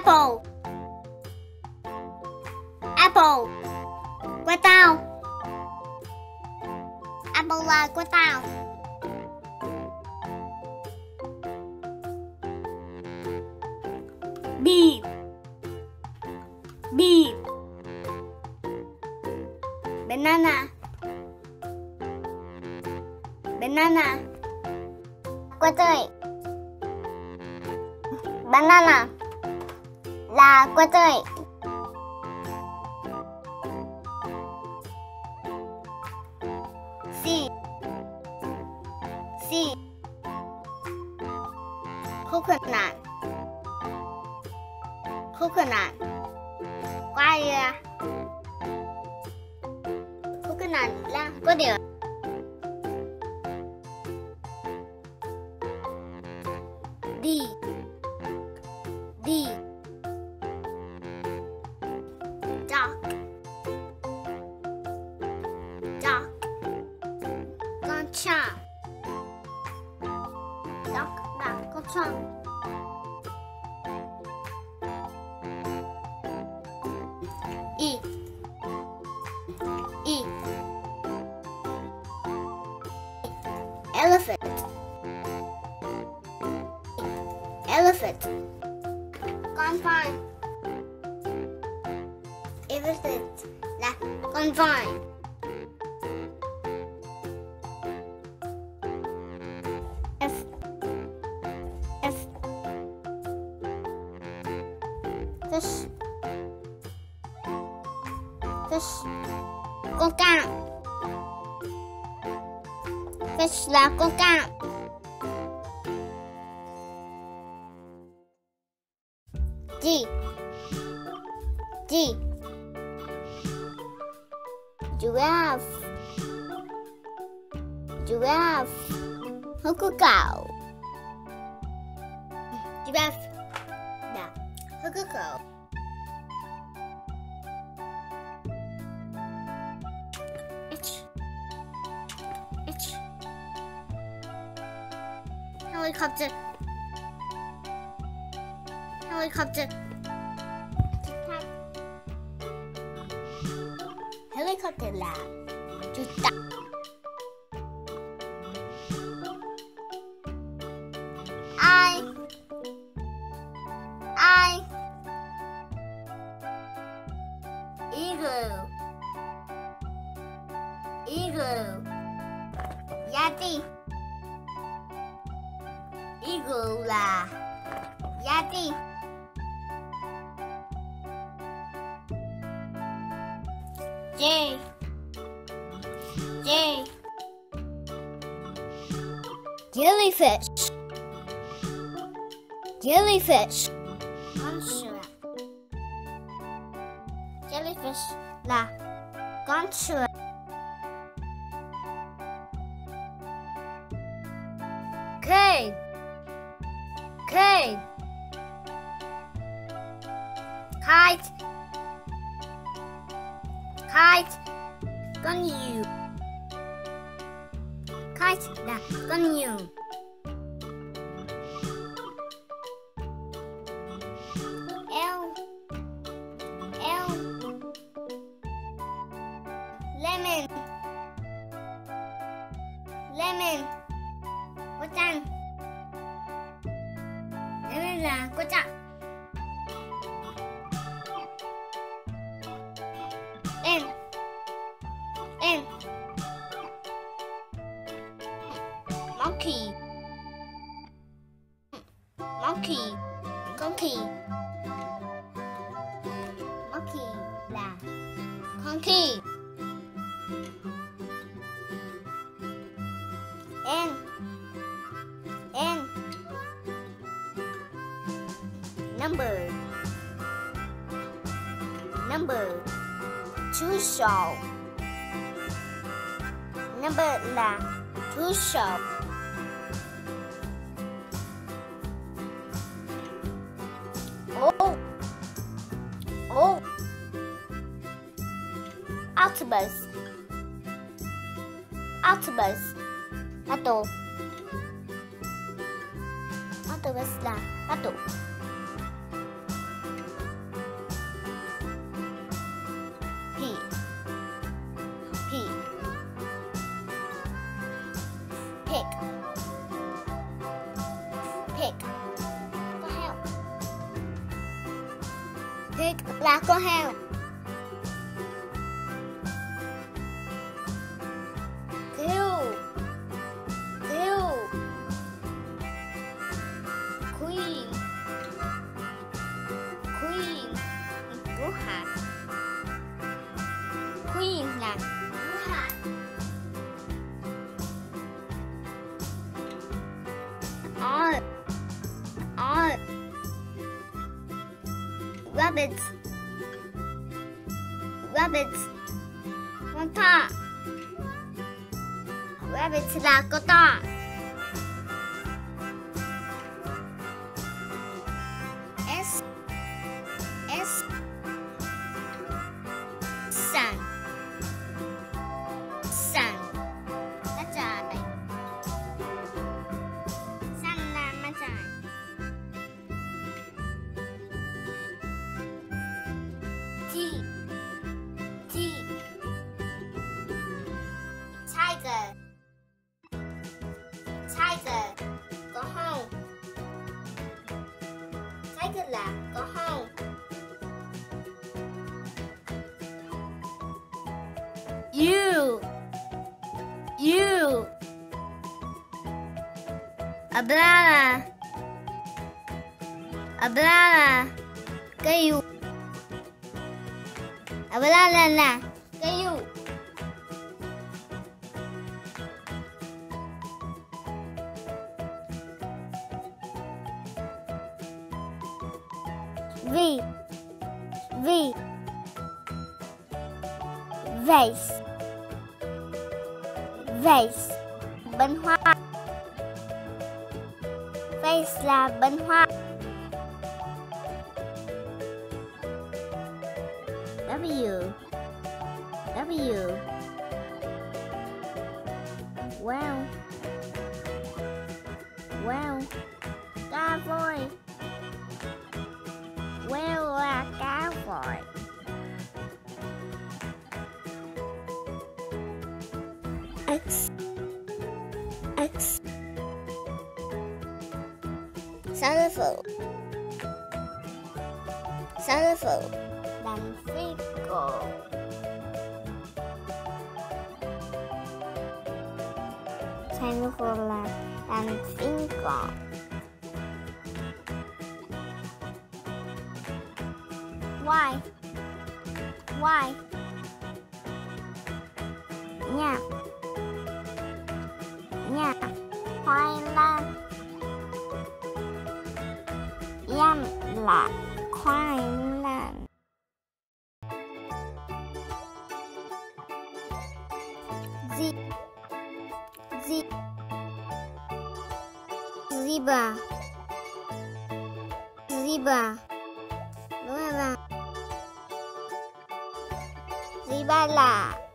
Apple. Apple. Của táo, Apple là của táo, B B Banana. Banana. Của tôi Banana là quả tươi C C coconut coconut quả dừa coconut là quả dừa elephant. Confine. Elephant. Là confine. F. F. Fish. Fish. Con cạn là con cạn G G giraffe. Giraffe. Cậu giraffe là hươu helicopter. Helicopter. Helicopter chuột tặc ai ai eagle. Eagle. Yeti eagle là J J Jellyfish. Jellyfish. Con sữa Jellyfish. Là con sữa K K Kite. Kite. Con nhiều Kite. Là con con khỉ N. N. Number. Number. Chú sầu Number là chú sầu Octopus. Octopus. Pato. Octopus lah. Pick. Pick. P. Pig. Pig. pick Pig. Black or rabbits rabbits ワンタン rabbits ラコタン thấy kênh là có hay You. You. Hablada Hablada Caillou Hablada Caillou V V vase vase bánh hoa. Vase là bánh hoa. W. W. Wow. Wow. Cá voi X. X. Xylophone Xylophone fiddle Xylophone là đàn Why? Why? Nhạc 来，快乐。Z Z zebra zebra zebra zebra